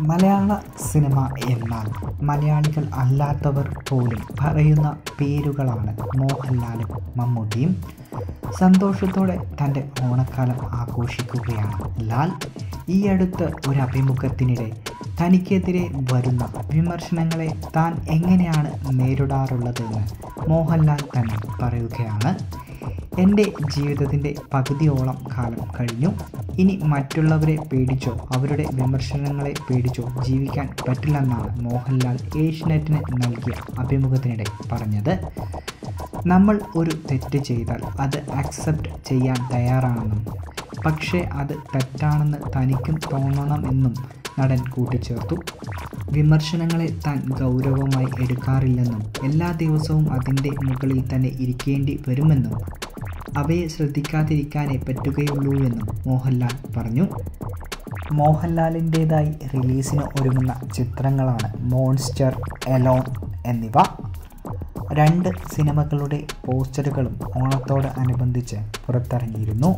മലയാള cinema എന്നാൽ മലയാളികൾ അല്ലാത്തവർ പോലും പറയുന്ന പേരുകളാണ് മോഹൻലാലും മമ്മൂട്ടിയും. സന്തോഷത്തോടെ തന്റെ ഓണക്കാലം ആഘോഷിക്കുകയാണ്. ലാൽ ഈ അടുത്ത് ഒരു അഭിമുഖത്തിനിടെ തനിക്കെതിരെ വരുന്ന വിമർശനങ്ങളെ താൻ എങ്ങനെയാണ് നേരിടാറുള്ളതെന്ന് മോഹൻലാൽ തന്നെ പറയുകയാണ്. എന്റെ ജീവിതത്തിന്റെ പകുതിയോളം കാലം കഴിഞ്ഞു. ഇനി മറ്റുള്ളവരെ പേടിച്ചോ അവരുടെ വിമർശനങ്ങളെ പേടിച്ചോ ജീവിക്കാൻ പറ്റില്ലെന്നാണ് മോഹൻലാൽ ഏഷ്യനെറ്റിന് നൽകിയ അഭിമുഖത്തിനിടെ പറഞ്ഞത്. നമ്മൾ ഒരു തെറ്റ് ചെയ്താൽ അത് അക്സെപ്റ്റ് ചെയ്യാൻ തയ്യാറാണെന്നും പക്ഷേ അത് തെറ്റാണെന്ന് തനിക്കും തോന്നണമെന്നും നടൻ കൂട്ടിച്ചേർത്തു. വിമർശനങ്ങളെ താൻ ഗൗരവമായി എടുക്കാറില്ലെന്നും എല്ലാ ദിവസവും അതിന്റെ മുകളിൽ തന്നെ ഇരിക്കേണ്ടി വരുമെന്നും അവയെ ശ്രദ്ധിക്കാതിരിക്കാനേ പറ്റുകയുള്ളൂ എന്നും മോഹൻലാൽ പറഞ്ഞു. മോഹൻലാലിന്റേതായി റിലീസിന് ഒരുങ്ങുന്ന ചിത്രങ്ങളാണ് മോൺസ്റ്റർ എലോൺ എന്നിവ. രണ്ട് സിനിമകളുടെ പോസ്റ്ററുകളും ഓണത്തോട് അനുബന്ധിച്ച് പുറത്തിറങ്ങിയിരുന്നു.